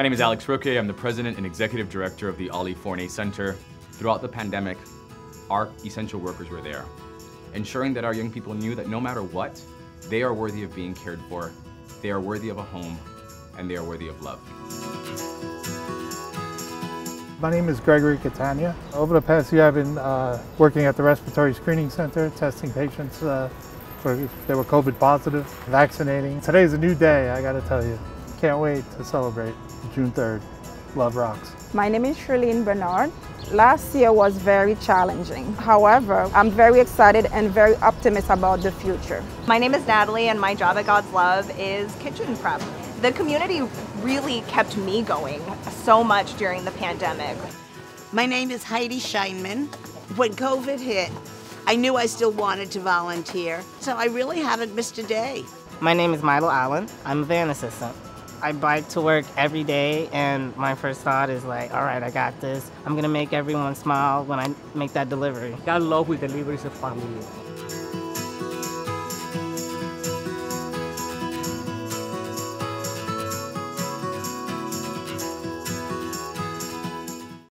My name is Alex Roque. I'm the president and executive director of the Ali Forney Center. Throughout the pandemic, our essential workers were there, ensuring that our young people knew that no matter what, they are worthy of being cared for, they are worthy of a home, and they are worthy of love. My name is Gregory Catania. Over the past year, I've been uh, working at the Respiratory Screening Center, testing patients uh, for if they were COVID positive, vaccinating. Today's a new day, I gotta tell you. Can't wait to celebrate June 3rd. Love rocks. My name is Shirlene Bernard. Last year was very challenging. However, I'm very excited and very optimistic about the future. My name is Natalie and my job at God's Love is kitchen prep. The community really kept me going so much during the pandemic. My name is Heidi Scheinman. When COVID hit, I knew I still wanted to volunteer, so I really haven't missed a day. My name is Milo Allen. I'm a van assistant. I bike to work every day, and my first thought is like, all right, I got this. I'm gonna make everyone smile when I make that delivery. God's Love We Deliver's a family.